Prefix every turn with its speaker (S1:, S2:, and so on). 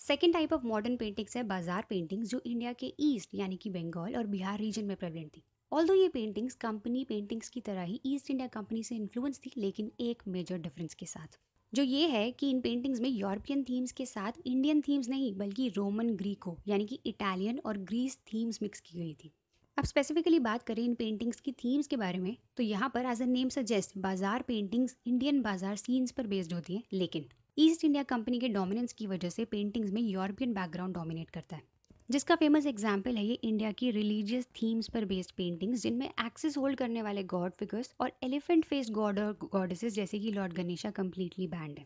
S1: Second type of modern paintings है बाज़ार paintings जो इंडिया के ईस्ट यानी कि बंगाल और बिहार रीजन में प्रेजेंट थी। ऑल दो ये पेंटिंग्स कंपनी पेंटिंग्स की तरह ही ईस्ट इंडिया कंपनी से इन्फ्लुएंस थी, लेकिन एक मेजर डिफरेंस के साथ। जो ये है कि इन पेंटिंग्स में यूरोपियन थीम्स के साथ इंडियन थीम्स नहीं, बल्कि रोमन ग्रीको यानी कि इटालियन और ग्रीस थीम्स मिक्स की गई थी। अब स्पेसिफिकली बात करें इन पेंटिंग्स की थीम्स के बारे में तो यहाँ पर एज अ नेम सजेस्ट बाज़ार पेंटिंग्स इंडियन बाज़ार सीन्स पर बेस्ड होती हैं, लेकिन ईस्ट इंडिया कंपनी के डोमिनेंस की वजह से पेंटिंग्स में यूरोपियन बैकग्राउंड डोमिनेट करता है। जिसका फ़ेमस एग्ज़ाम्पल है ये इंडिया की रिलीजियस थीम्स पर बेस्ड पेंटिंग्स जिनमें एक्सेस होल्ड करने वाले गॉड फिगर्स और एलिफेंट फेस गॉड और गॉडेसेस जैसे कि लॉर्ड गणेशा कम्प्लीटली बैंड है।